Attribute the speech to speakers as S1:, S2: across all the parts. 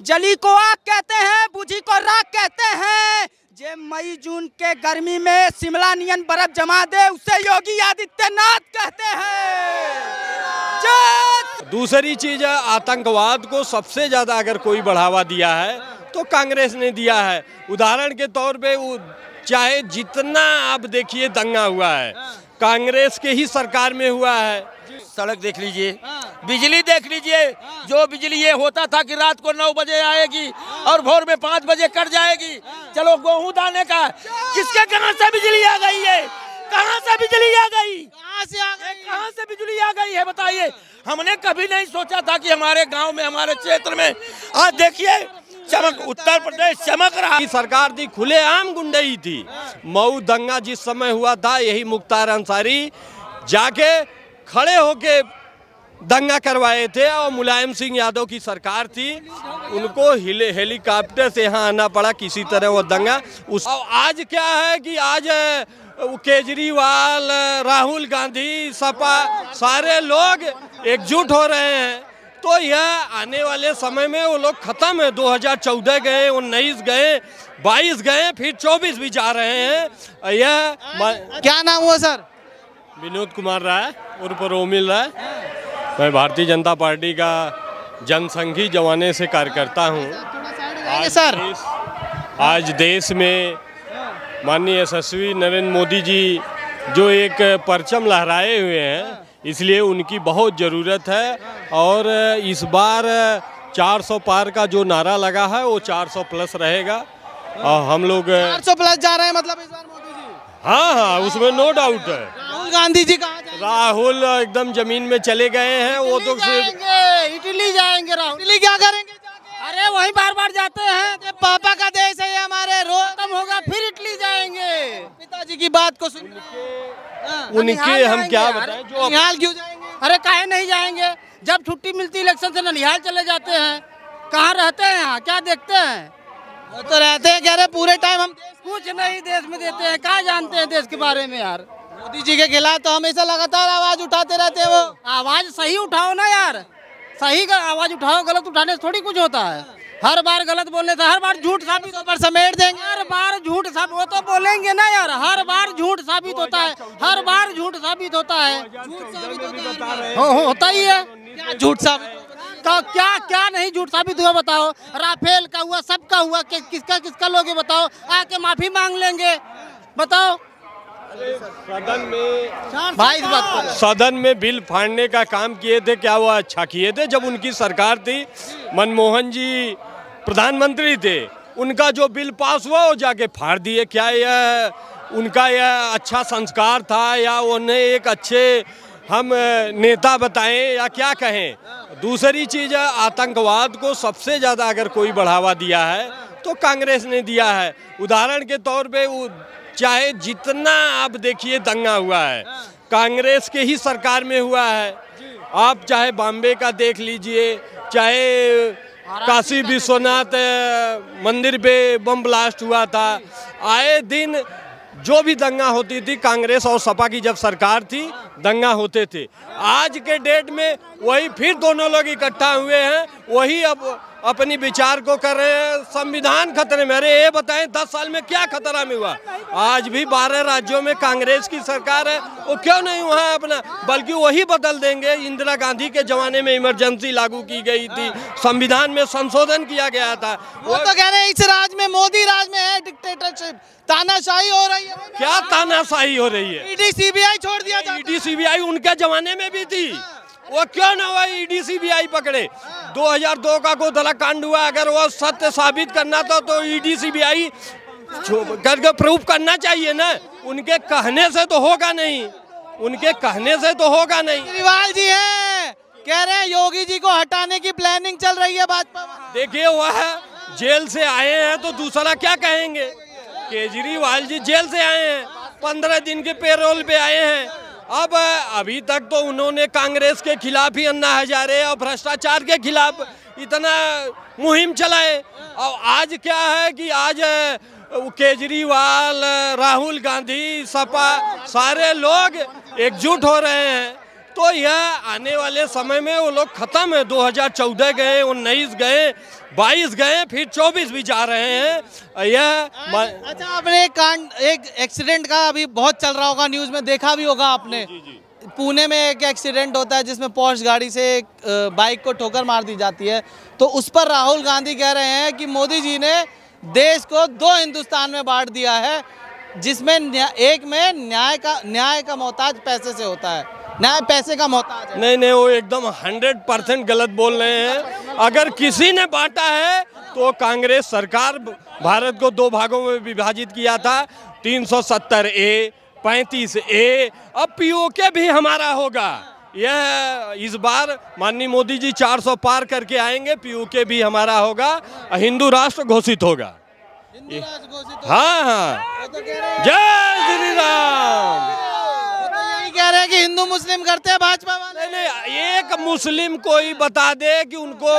S1: जली को आग कहते हैं, बुझी को राख कहते हैं। जे मई जून के गर्मी में शिमला नियन बर्फ़ जमा दे, उसे योगी आदित्यनाथ कहते हैं।
S2: दूसरी चीज़ है, आतंकवाद को सबसे ज़्यादा अगर कोई बढ़ावा दिया है तो कांग्रेस ने दिया है। उदाहरण के तौर पे चाहे जितना आप देखिए, दंगा हुआ है। कांग्रेस के ही सरकार में हुआ है।
S3: सड़क देख लीजिए। बिजली देख लीजिए। जो बिजली ये होता था कि रात को नौ बजे आएगी और भोर में पाँच बजे कट जाएगी। चलो गेहूँ दाने का। किसके कहाँ से बिजली आ गई है कहाँ से बिजली आ गई? कहाँ से आ गई? कहाँ से बिजली आ गई है बताइए। हमने कभी नहीं सोचा था कि हमारे गाँव में हमारे क्षेत्र में। आज देखिए चमक उत्तर प्रदेश चमक रहा।
S2: की सरकार थी खुलेआम गुंडई थी। मऊ दंगा जिस समय हुआ था यही मुख्तार अंसारी जाके खड़े होके दंगा करवाए थे और मुलायम सिंह यादव की सरकार थी। उनको हिले हेलीकॉप्टर से यहाँ आना पड़ा, किसी तरह वो दंगा। उस आज क्या है कि आज केजरीवाल राहुल गांधी, सपा, सारे लोग एकजुट हो रहे हैं। तो यह आने वाले समय में वो लोग खत्म है। 2014 गए, उन्नीस गए 22 गए, फिर 24 भी जा रहे हैं। यह
S1: क्या नाम हुआ, सर?
S2: विनोद कुमार राय उर्फ़ रोमिल राय मैं भारतीय जनता पार्टी का जनसंघी जमाने से कार्यकर्ता हूँ। आज
S1: सर
S2: देश आज देश में माननीय यशस्वी नरेंद्र मोदी जी जो एक परचम लहराए हुए हैं इसलिए उनकी बहुत ज़रूरत है। और इस बार 400 पार का जो नारा लगा है वो 400 प्लस रहेगा। और हम लोग
S1: 400 प्लस जा रहे हैं मतलब इस बार मोदी जी।
S2: हाँ हाँ उसमें नो डाउट है।
S1: राहुल गांधी जी कहाँ
S2: राहुल एकदम ज़मीन में चले गए हैं वो तो
S1: जाएँगे इटली जाएँगे राहुल। इटली क्या करेंगे जाके?
S4: अरे वही बार बार जाते हैं।
S1: पापा का देश है हमारे रोज
S4: खत्म होगा फिर इटली जाएँगे।
S1: पिताजी की बात को सुन
S2: उनके
S4: ननिहाल
S2: हम क्या बताएँ जो
S1: निहाल क्यों जाएँगे?
S4: अरे काहे नहीं जाएँगे? जब छुट्टी मिलती इलेक्शन से ननिहाल चले जाते हैं। कहाँ रहते हैं? यहाँ क्या देखते हैं?
S1: तो रहते हैं कह रहे पूरे टाइम हम
S4: कुछ नहीं देश में देते हैं। क्या जानते हैं देश के बारे में यार?
S1: मोदी जी के खिलाफ तो हमेशा लगातार आवाज़ उठाते रहते हैं वो।
S4: आवाज़ सही उठाओ ना यार। सही का आवाज़ उठाओ गलत उठाने से थोड़ी कुछ होता है। हर बार गलत बोलने से हर बार झूठ साबित
S1: पर समेट देंगे।
S4: हर बार झूठ साबित वो तो बोलेंगे ना यार। हर बार झूठ साबित होता है। हर बार झूठ साबित होता है। होता ही। है
S1: क्या झूठ साबित
S4: तो क्या क्या नहीं झूठ साबित हुआ बताओ। राफेल का हुआ सबका हुआ कि, किसका किसका लोग बताओ। आके माफ़ी मांग लेंगे। बताओ।
S2: सदन में
S1: भाई इस बात पर
S2: सदन में बिल फाड़ने का काम किए थे क्या वो अच्छा किए थे? जब उनकी सरकार थी मनमोहन जी प्रधानमंत्री थे उनका जो बिल पास हुआ वो जाके फाड़ दिए। क्या यह उनका यह अच्छा संस्कार था या उन्हें एक अच्छे हम नेता बताएँ या क्या कहें? दूसरी चीज़ है आतंकवाद को सबसे ज़्यादा अगर कोई बढ़ावा दिया है तो कांग्रेस ने दिया है। उदाहरण के तौर पे चाहे जितना आप देखिए दंगा हुआ है कांग्रेस के ही सरकार में हुआ है। आप चाहे बॉम्बे का देख लीजिए चाहे काशी विश्वनाथ मंदिर पे बम ब्लास्ट हुआ था। आए दिन जो भी दंगा होती थी कांग्रेस और सपा की जब सरकार थी दंगा होते थे। आज के डेट में वही फिर दोनों लोग इकट्ठा हुए हैं वही अब अपनी विचार को कर रहे हैं। संविधान खतरे में। अरे ये बताएँ दस साल में क्या खतरा में हुआ? आज भी बारह राज्यों में कांग्रेस की सरकार है। वो क्यों नहीं वहाँ अपना? बल्कि वही बदल देंगे। इंदिरा गांधी के जमाने में इमरजेंसी लागू की गई थी। संविधान में संशोधन किया गया था।
S1: वो तो कह रहे हैं इस राज में मोदी राज में है डिक्टेटरशिप तानाशाही हो रही है।
S2: क्या तानाशाही हो रही है?
S1: ईडी सीबीआई छोड़ दिया
S2: ईडी सीबीआई उनके जमाने में भी थी। वो क्यों ना हुआ ईडी सीबीआई पकड़े? 2002 का गोधला कांड हुआ अगर वो सत्य साबित करना था तो ईडी सीबीआई करके प्रूफ करना चाहिए ना। उनके कहने से तो होगा नहीं। उनके कहने से तो होगा नहीं।
S1: केजरीवाल जी है। कह रहे हैं योगी जी को हटाने की प्लानिंग चल रही है भाजपा।
S2: देखिए वह जेल से आए हैं तो दूसरा क्या कहेंगे? केजरीवाल जी जेल से आए हैं। पंद्रह दिन के पेरोल पे आए हैं। अब अभी तक तो उन्होंने कांग्रेस के खिलाफ ही अन्ना हजारे और भ्रष्टाचार के खिलाफ इतना मुहिम चलाए और आज क्या है कि आज केजरीवाल, राहुल गांधी, सपा, सारे लोग एकजुट हो रहे हैं। तो यह आने वाले समय में वो लोग खत्म है। 2014 गए उन्नीस गए 22 गए फिर 24 भी जा रहे हैं। यह
S1: अच्छा आपने एक कांड एक एक्सीडेंट का अभी बहुत चल रहा होगा न्यूज़ में देखा भी होगा आपने। पुणे में एक एक्सीडेंट होता है जिसमें पॉश गाड़ी से एक बाइक को ठोकर मार दी जाती है। तो उस पर राहुल गांधी कह रहे हैं कि मोदी जी ने देश को दो हिंदुस्तान में बांट दिया है। जिसमें एक में न्याय का न्याय का मोहताज पैसे से होता है। न्याय पैसे का मोहताज
S2: नहीं नहीं, वो एकदम 100 परसेंट गलत बोल रहे हैं। अगर किसी ने बांटा है तो कांग्रेस सरकार भारत को दो भागों में विभाजित किया था। 370 ए 35 ए, अब पीओके भी हमारा होगा। यह, इस बार माननीय मोदी जी 400 पार करके आएँगे पीओके भी हमारा होगा, हिंदू राष्ट्र घोषित होगा।
S1: हो-
S2: हाँ। जय श्री राम
S1: कह रहे हैं कि हिंदू मुस्लिम करते हैं भाजपा वाले
S2: नहीं एक मुस्लिम को ही बता दे कि उनको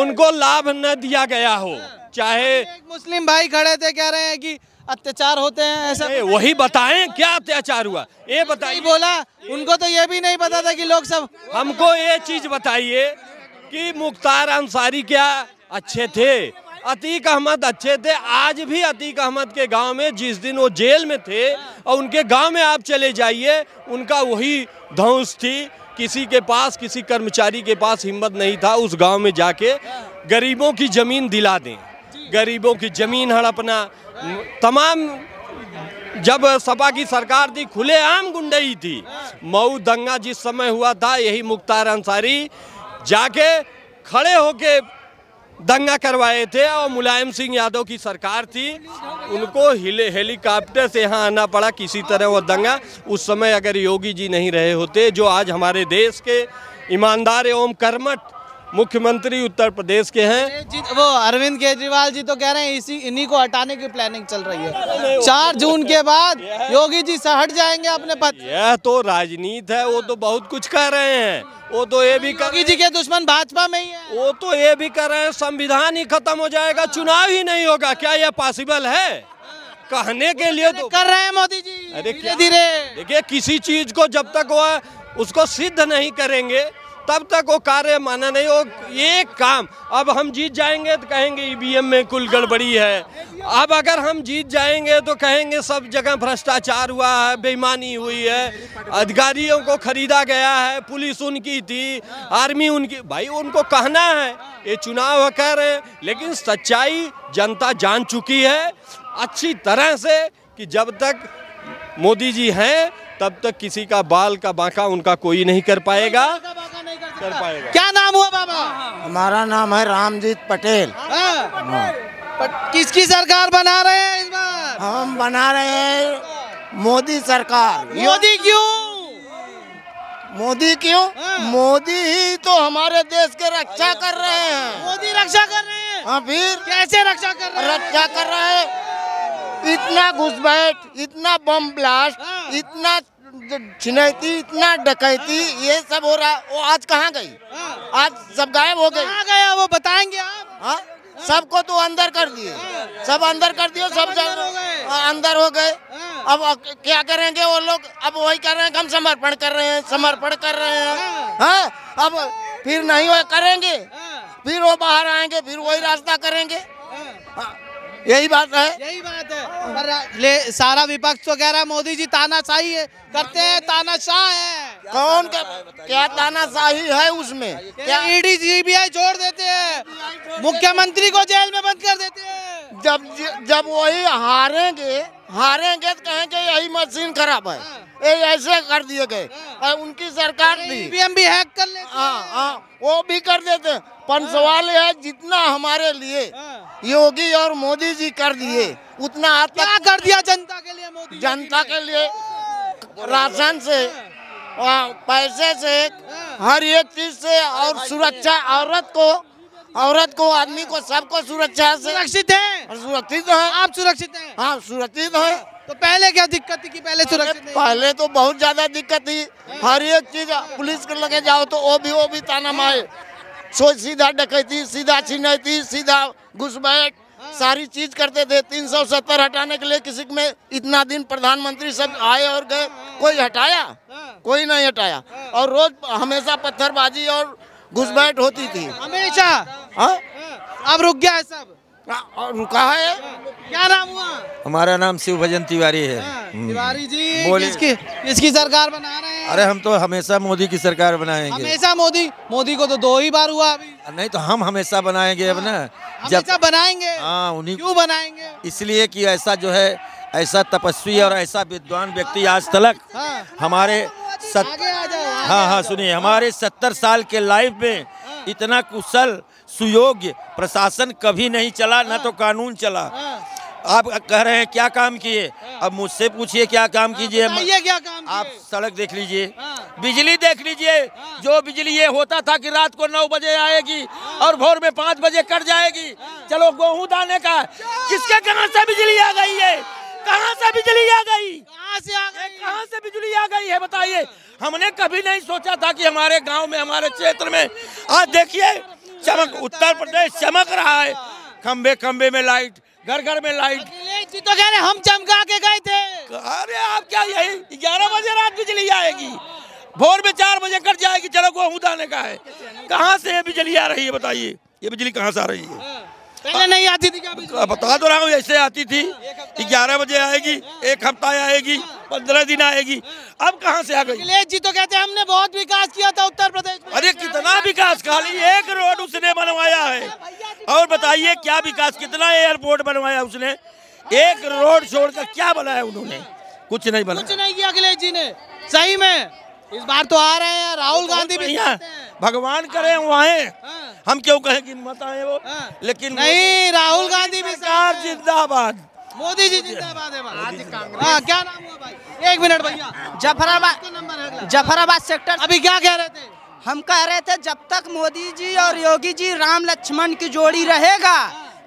S2: उनको लाभ न दिया गया हो। चाहे
S1: एक मुस्लिम भाई खड़े थे कह रहे हैं कि अत्याचार होते हैं ऐसा
S2: नहीं, वही बताएँ क्या अत्याचार हुआ? ये बताइए।
S1: बोला उनको तो ये भी नहीं पता था कि लोग सब
S2: हमको ये चीज़ बताइए कि मुख्तार अंसारी क्या अच्छे थे? अतीक अहमद अच्छे थे, आज भी अतीक अहमद के गाँव में जिस दिन वो जेल में थे और उनके गाँव में आप चले जाइए, उनका वही धौंस थी। किसी के पास, किसी कर्मचारी के पास हिम्मत नहीं था उस गाँव में जाके। गरीबों की ज़मीन दिला दें। गरीबों की ज़मीन हड़पना तमाम जब सपा की सरकार थी खुले आम खुलेआम गुंडई थी। मऊ दंगा जिस समय हुआ था, यही मुख्तार अंसारी जाके खड़े होके दंगा करवाए थे और मुलायम सिंह यादव की सरकार थी। उनको हिले, हेलीकॉप्टर से यहाँ आना पड़ा किसी तरह वो दंगा। उस समय अगर योगी जी नहीं रहे होते, जो आज हमारे देश के ईमानदार एवं कर्मठ मुख्यमंत्री उत्तर प्रदेश के हैं।
S1: वो अरविंद केजरीवाल जी तो कह रहे हैं इसी इन्हीं को हटाने की प्लानिंग चल रही है। चार जून के बाद योगी जी से हट जाएँगे अपने पद।
S2: यह तो राजनीति है वो तो बहुत कुछ कह रहे हैं। वो तो ये भी कर
S1: योगी जी के दुश्मन भाजपा में ही है।
S2: वो तो ये भी कर रहे हैं संविधान ही खत्म हो जाएगा चुनाव ही नहीं होगा। क्या यह पॉसिबल है? कहने के लिए तो
S1: कर रहे हैं मोदी जी
S2: अरे
S1: धीरे धीरे।
S2: देखिए किसी चीज़ को जब तक वो उसको सिद्ध नहीं करेंगे। तब तक वो कार्य माना नहीं, वो एक काम, अब हम जीत जाएँगे तो कहेंगे ईवीएम में कुल गड़बड़ी है। अब अगर हम जीत जाएँगे तो कहेंगे सब जगह भ्रष्टाचार हुआ है, बेईमानी हुई है, अधिकारियों को खरीदा गया है, पुलिस उनकी थी, आर्मी उनकी, भाई उनको कहना है, ये चुनाव कर रहे हैं, लेकिन सच्चाई जनता जान चुकी है, अच्छी तरह से कि जब तक मोदी जी हैं, तब तक किसी का बाल का बांका उनका कोई नहीं कर पाएगा। कर पाएगा।
S1: क्या नाम हुआ बाबा?
S5: हमारा नाम है रामजीत पटेल।
S1: हाँ। किसकी सरकार बना रहे हैं इस बार?
S5: हम बना रहे हैं मोदी सरकार।
S1: मोदी क्यों?
S5: मोदी क्यों?
S1: हाँ।
S5: मोदी ही तो हमारे देश के रक्षा कर रहे हैं।
S1: मोदी रक्षा कर रहे हैं।
S5: हाँ फिर?
S1: कैसे रक्षा कर रहे हैं?
S5: रक्षा कर रहे हैं। इतना घुसपैठ इतना बम ब्लास्ट
S1: हाँ।
S5: इतना छिनैती इतना डकैती ये सब हो रहा वो आज कहाँ गई?
S1: हाँ।
S5: आज सब गायब हो गई।
S1: कहाँ गया वो बताएँगे आप।
S5: हाँ? सबको तो अंदर कर दिए। सब अंदर कर दिए सब
S1: अंदर हो गए।
S5: हाँ, अंदर हो गए।
S1: हाँ।
S5: अब क्या करेंगे वो लोग? अब वही कर रहे हैं हम समर्पण कर रहे हैं समर्पण कर रहे हैं। हाँ? अब फिर नहीं वो करेंगे।
S1: हाँ,
S5: फिर वो बाहर आएँगे फिर वही रास्ता करेंगे।
S1: हाँ।
S5: हाँ, यही बात है।
S1: यही बात है। पर ले सारा विपक्ष तो कह रहा है मोदी जी तानाशाही है। करते हैं तानाशाह है।
S5: कौन का क्या तानाशाही है उसमें? क्या
S1: ईडी सीबीआई छोड़ देते हैं। मुख्यमंत्री को जेल में बंद कर देते हैं।
S5: जब जब वही हारेंगे हारेंगे तो कहेंगे यही मशीन खराब है। ये ऐसे कर दिए गए। और उनकी सरकार
S1: भी। हैक कर लेते
S5: हाँ। हाँ वो भी कर देते हैं। पर सवाल ये है जितना हमारे लिए
S1: हाँ।
S5: योगी और मोदी जी कर दिए उतना आज
S1: क्या कर दिया जनता के लिए मोदी
S5: जनता के लिए राशन से पैसे से हर एक चीज़ से और सुरक्षा औरत को औरत को आदमी को सबको सुरक्षा से।
S1: सुरक्षित है।
S5: सुरक्षित है।
S1: आप सुरक्षित हैं?
S5: हाँ सुरक्षित है।
S1: तो पहले क्या दिक्कत थी कि पहले सुरक्षित
S5: पहले तो बहुत ज़्यादा दिक्कत थी। हर एक चीज़ पुलिस के लगे जाओ तो वो भी वो भी ताना मारे। सो सीधा डकैती सीधा छिनैती सीधा घुसपैठ सारी चीज़ करते थे। तीन सौ सत्तर हटाने के लिए किसी में इतना दिन प्रधानमंत्री सब आए और गए कोई हटाया?
S1: हाँ।
S5: कोई नहीं हटाया। और रोज हमेशा पत्थरबाजी और घुसपैठ होती थी।
S1: हमेशा।
S5: हाँ?
S1: अब रुक गया है सब।
S5: और रुका है?
S1: क्या नाम हुआ?
S3: हमारा नाम शिव भजन तिवारी है।
S1: हाँ, तिवारी जी।
S3: इसकी
S1: किसकी सरकार बना रहे हैं?
S3: अरे हम तो हमेशा मोदी की सरकार बनाएँगे।
S1: हमेशा मोदी मोदी को तो दो ही बार हुआ अभी।
S3: नहीं तो हम हमेशा बनाएँगे अब ना। जब
S1: बनाएँगे।
S3: हाँ उन्हीं
S1: क्यों बनाएँगे?
S3: इसलिए कि ऐसा जो है ऐसा तपस्वी और ऐसा विद्वान व्यक्ति आज तलक
S1: हाँ।
S3: हमारे सत हाँ हाँ सुनिए हमारे सत्तर साल के लाइफ में इतना कुशल सुयोग्य प्रशासन कभी नहीं चला न तो कानून चला।
S1: हाँ।
S3: आप कह रहे हैं क्या काम किए? अब मुझसे पूछिए क्या काम कीजिए
S1: बताइए क्या काम
S3: आप सड़क देख लीजिए।
S1: हाँ।
S3: बिजली देख लीजिए। जो बिजली ये होता था कि रात को नौ बजे आएगी और भोर में पाँच बजे कट जाएगी। चलो गेहूँ दाने का। किसके कहाँ से बिजली आ गई है कहाँ से बिजली आ गई?
S1: कहाँ से आ गई?
S3: कहाँ से बिजली आ गई है बताइए। हमने कभी नहीं सोचा था कि हमारे गाँव में हमारे क्षेत्र में। आज देखिए चमक उत्तर प्रदेश चमक रहा है। खम्बे खम्बे में लाइट घर घर में लाइट।
S1: जी तो कह रहे हम चमका के गए थे।
S3: अरे आप क्या यही ग्यारह बजे रात बिजली आएगी? भोर में चार बजे कट जाएगी चलो गेहूँ दाने का है। कहाँ से ये बिजली आ रही है बताइए? ये बिजली कहाँ से आ रही है?
S1: पहले नहीं आती थी क्या
S3: बता तो रहा हूँ ऐसे आती थी ग्यारह बजे आएगी एक हफ़्ता आएगी पंद्रह दिन आएगी। अब कहाँ से आ गई?
S1: अखिलेश जी तो कहते हैं हमने बहुत विकास किया था उत्तर प्रदेश में।
S3: अरे कितना विकास? खाली एक रोड उसने बनवाया है। और बताइए क्या विकास? कितना एयरपोर्ट बनवाया उसने? एक रोड छोड़कर क्या बनाया उन्होंने? कुछ नहीं बना
S1: कुछ नहीं किया अखिलेश जी ने। सही में। इस बार तो आ रहे हैं राहुल गांधी भी
S3: बढ़िया।
S1: कहते हैं।
S3: भगवान करे वो आए।
S1: हाँ।
S3: हम क्यों कहें कि मत आए वो?
S1: हाँ।
S3: लेकिन
S1: नहीं राहुल गांधी भी
S3: सरकार जिंदाबाद।
S1: मोदी जी जिंदाबाद है भाई। हाँ क्या नाम हुआ भाई? एक मिनट भैया।
S6: जफराबाद
S1: आपका नंबर है अगला।
S6: जफराबाद सेक्टर
S1: अभी क्या कह रहे थे?
S6: हम कह रहे थे जब तक मोदी जी और योगी जी राम लक्ष्मण की जोड़ी रहेगा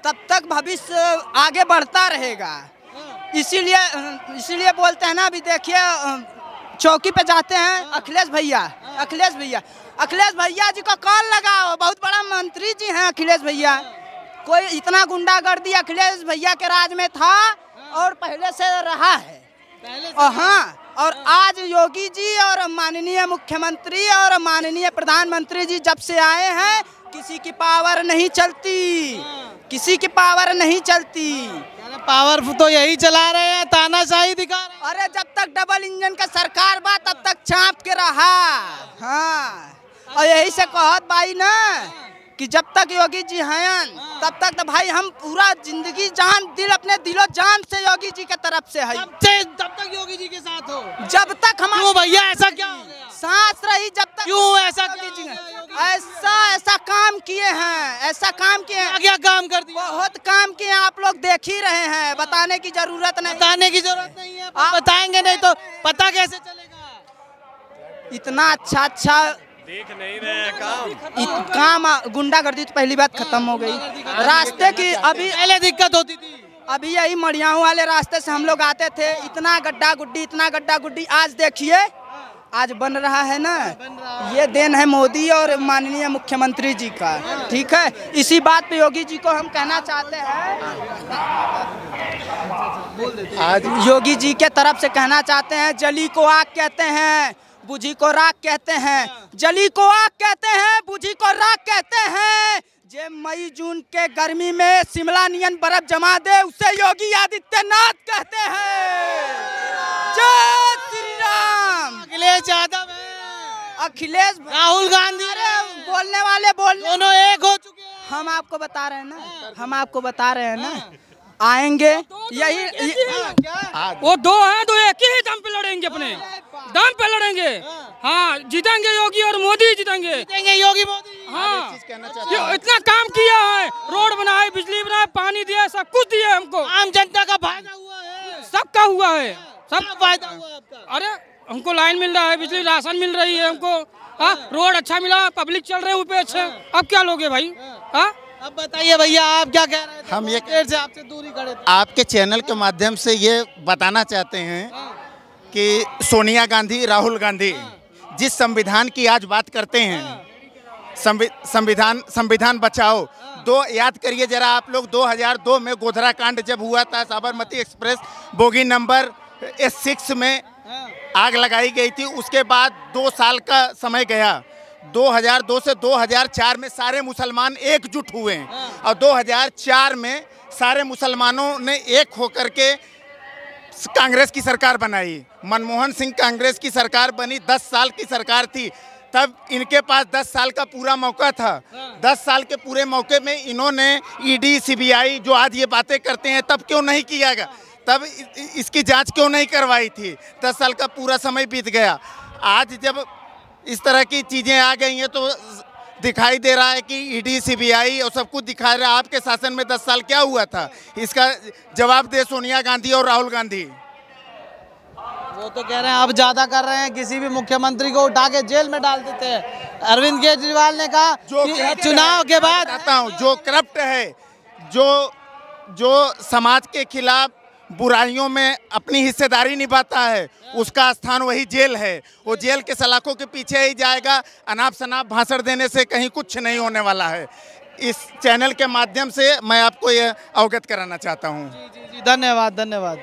S6: तब तक भविष्य आगे बढ़ता रहेगा। इसीलिए इसीलिए बोलते हैं ना अभी देखिए चौकी पे जाते हैं अखिलेश भैया अखिलेश भैया। अखिलेश भैया जी को कॉल लगाओ बहुत बड़ा मंत्री जी हैं अखिलेश भैया। कोई इतना गुंडागर्दी अखिलेश भैया के राज में था और पहले से रहा है। और हाँ और आज योगी जी और माननीय मुख्यमंत्री और माननीय प्रधानमंत्री जी जब से आए हैं किसी की पावर नहीं चलती। किसी की पावर नहीं चलती।
S1: पावर तो यही चला रहे हैं तानाशाही दिखा रहे हैं।
S6: अरे जब तक डबल इंजन का सरकार बा तब तक छाप के रहा। हाँ। और यही से कहत भाई ना कि जब तक योगी जी हैं तब तक तो भाई हम पूरा ज़िंदगी जान दिल अपने दिलो जान से योगी जी के तरफ़ से है।
S1: तब तक योगी जी के साथ हो।
S6: जब तक हम
S1: भैया ऐसा क्या हो गया?
S6: सांस रही जब तक
S1: क्यों ऐसा
S6: योगी जी? ऐसा ऐसा काम किए हैं ऐसा काम किए हैं।
S1: क्या काम कर दिया?
S6: बहुत काम किए हैं आप लोग देख ही रहे हैं बताने की ज़रूरत नहीं।
S1: बताने की ज़रूरत नहीं है
S6: आप-
S1: बताएँगे नहीं तो पता कैसे चलेगा?
S6: इतना अच्छा अच्छा
S2: देख नहीं रहे हैं काम।
S6: काम गुंडागर्दी तो पहली बात खत्म हो गई। रास्ते की अभी
S1: पहले दिक्कत होती थी।
S6: अभी यही मड़ियाऊ वाले रास्ते से हम लोग आते थे। इतना गड्ढा गुड्डी इतना गड्ढा गुड्डी। आज देखिए आज बन रहा है ना। ये देन है मोदी और माननीय मुख्यमंत्री जी का। ठीक है? इसी बात पे योगी जी को हम कहना चाहते हैं। आज योगी जी के तरफ़ से कहना चाहते हैं जली को आग कहते हैं। बुझी को राग कहते हैं। जली को आग कहते हैं बुझी को राग कहते हैं। जे मई जून के गर्मी में शिमला नियन बर्फ़ जमा दे उसे योगी आदित्यनाथ कहते हैं। जय श्री राम
S1: अखिलेश यादव
S6: अखिलेश
S1: राहुल गांधी
S6: अरे बोलने वाले बोल
S1: दोनों एक हो चुके हैं।
S6: हम आपको बता रहे हैं ना? हम आपको बता रहे हैं ना? आएँगे यही
S7: वो दो हैं तो एक ही दम पे लड़ेंगे अपने। दम पे लड़ेंगे। हाँ। जीतेंगे योगी और मोदी जीतेंगे।
S1: जीतेंगे योगी मोदी।
S7: हाँ। ये इतना काम किया है रोड बनाए बिजली बनाए पानी दिया सब कुछ दिया हमको।
S1: आम जनता का फ़ायदा हुआ है।
S7: सबका हुआ है। सब
S1: सब फ़ायदा हुआ आपका?
S7: अरे हमको लाइन मिल रहा है बिजली राशन मिल रही है हमको। हाँ रोड अच्छा मिला पब्लिक चल रहे ऊपर अच्छे। अब क्या लोगे भाई? हाँ।
S1: अब बताइए भैया आप क्या कह रहे हैं
S8: हम ये-
S1: बहुत देर से आपसे दूरी खड़े
S8: आपके चैनल के माध्यम से ये बताना चाहते हैं। कि सोनिया गांधी, राहुल गांधी, जिस संविधान की आज बात करते हैं संविधान संविधान बचाओ। दो, याद करिए जरा आप लोग 2002 में गोधरा कांड जब हुआ था, Sabarmati express, bogie number S six में आग लगाई गई थी, उसके बाद दो साल का समय गया। 2002 से 2004 में सारे मुसलमान एकजुट हुए। और 2004 में सारे मुसलमानों ने एक होकर के कांग्रेस की सरकार बनाई। मनमोहन सिंह कांग्रेस की सरकार बनी 10 साल की सरकार थी। तब इनके पास 10 साल का पूरा मौका था। 10 साल के पूरे मौके में इन्होंने ईडी, सीबीआई जो आज ये बातें करते हैं, तब क्यों नहीं किया गया? तब इसकी जाँच क्यों नहीं करवाई थी? 10 साल का पूरा समय बीत गया। आज जब इस तरह की चीज़ें आ गई हैं तो दिखाई दे रहा है कि ईडी सीबीआई और सब कुछ दिखा रहा है। आपके शासन में 10 साल क्या हुआ था? इसका जवाब दे सोनिया गांधी और राहुल गांधी।
S1: वो तो कह रहे हैं आप ज़्यादा कर रहे हैं किसी भी मुख्यमंत्री को उठा के जेल में डाल देते हैं। अरविंद केजरीवाल ने कहा
S8: जो
S1: कि चुनाव के बाद
S8: बताता हूँ जो करप्ट है जो जो समाज के खिलाफ बुराइयों में अपनी हिस्सेदारी निभाता है। उसका स्थान वही जेल है। वो जेल के सलाखों के पीछे ही जाएगा। अनाप शनाप भाषण देने से कहीं कुछ नहीं होने वाला है। इस चैनल के माध्यम से मैं आपको यह अवगत कराना चाहता हूँ।
S1: जी जी। धन्यवाद धन्यवाद।